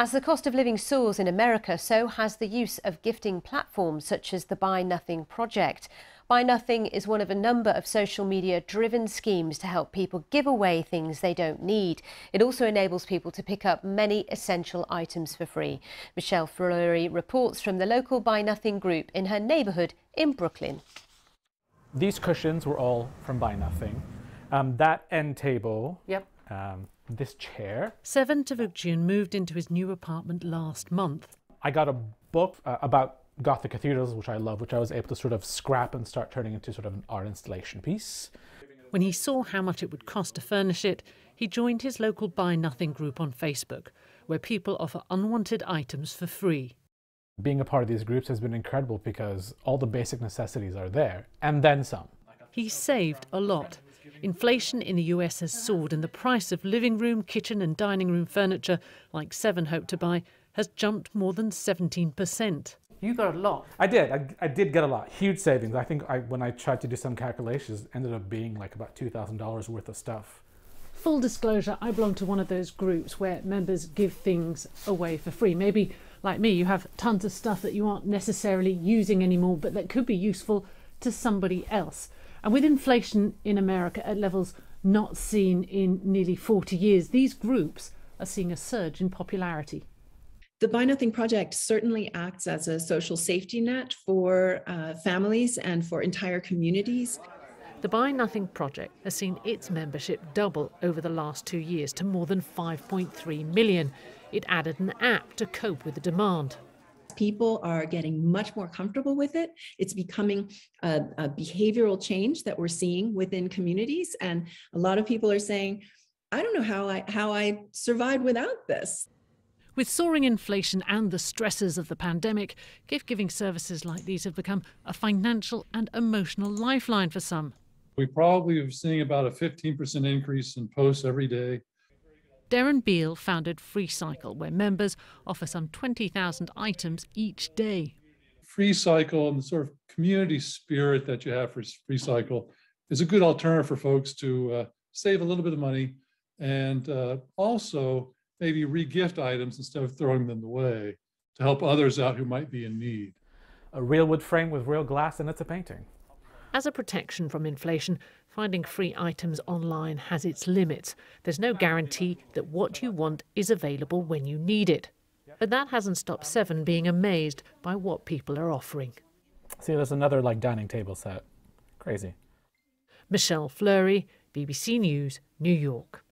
As the cost of living soars in America, so has the use of gifting platforms such as the Buy Nothing Project. Buy Nothing is one of a number of social media driven schemes to help people give away things they don't need. It also enables people to pick up many essential items for free. Michelle Fleury reports from the local Buy Nothing group in her neighbourhood in Brooklyn. These cushions were all from Buy Nothing. Um, that end table. Yep. Um, this chair. Seven Tavukjian moved into his new apartment last month. I got a book uh, about Gothic cathedrals, which I love, which I was able to sort of scrap and start turning into sort of an art installation piece. When he saw how much it would cost to furnish it, he joined his local Buy Nothing group on Facebook, where people offer unwanted items for free. Being a part of these groups has been incredible because all the basic necessities are there, and then some. He saved a lot. Inflation in the US has soared, and the price of living room, kitchen, and dining room furniture, like Seven hoped to buy, has jumped more than 17%. You got a lot. I did. I, I did get a lot. Huge savings. I think I, when I tried to do some calculations, ended up being like about $2,000 worth of stuff. Full disclosure, I belong to one of those groups where members give things away for free. Maybe, like me, you have tons of stuff that you aren't necessarily using anymore, but that could be useful to somebody else. And with inflation in America at levels not seen in nearly 40 years, these groups are seeing a surge in popularity. The Buy Nothing Project certainly acts as a social safety net for uh, families and for entire communities. The Buy Nothing Project has seen its membership double over the last two years to more than 5.3 million. It added an app to cope with the demand. People are getting much more comfortable with it. It's becoming a, a behavioral change that we're seeing within communities. And a lot of people are saying, I don't know how I, how I survived without this. With soaring inflation and the stresses of the pandemic, gift giving services like these have become a financial and emotional lifeline for some. We probably are seeing about a 15% increase in posts every day. Deron Beal founded FreeCycle, where members offer some 20,000 items each day. FreeCycle and the sort of community spirit that you have for FreeCycle is a good alternative for folks to uh, save a little bit of money and uh, also maybe regift items instead of throwing them away to help others out who might be in need. A real wood frame with real glass and it's a painting. As a protection from inflation, finding free items online has its limits. There's no guarantee that what you want is available when you need it. But that hasn't stopped Seven being amazed by what people are offering. See, there's another like dining table set. Crazy. Michelle Fleury, BBC News, New York.